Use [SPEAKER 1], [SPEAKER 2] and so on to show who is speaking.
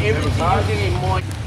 [SPEAKER 1] everything you get in my...